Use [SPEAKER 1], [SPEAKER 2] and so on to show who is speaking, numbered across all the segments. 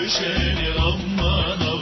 [SPEAKER 1] düşeni aman aman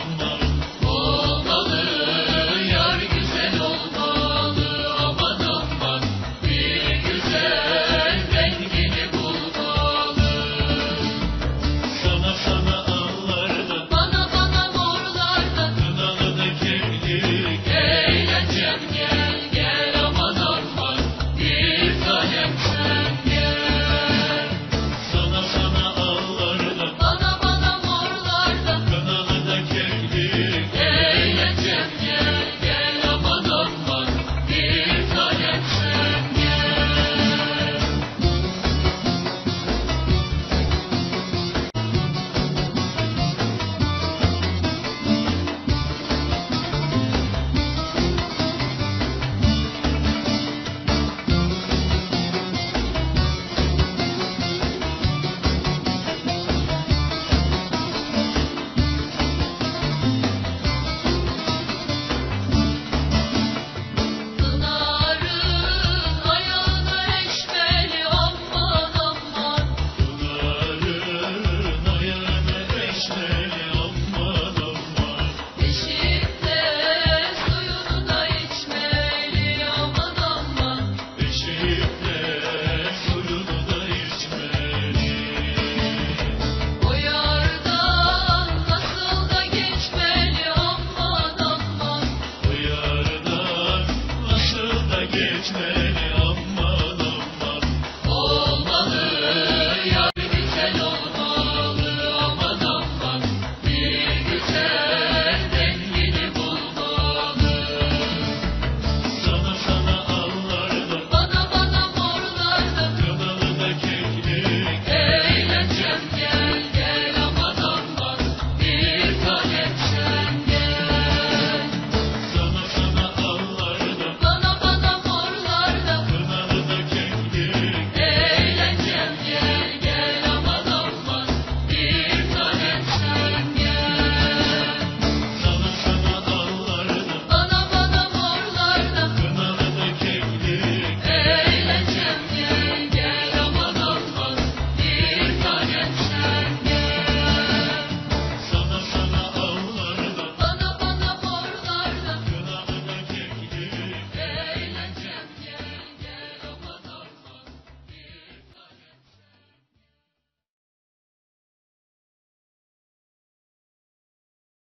[SPEAKER 1] Wieczne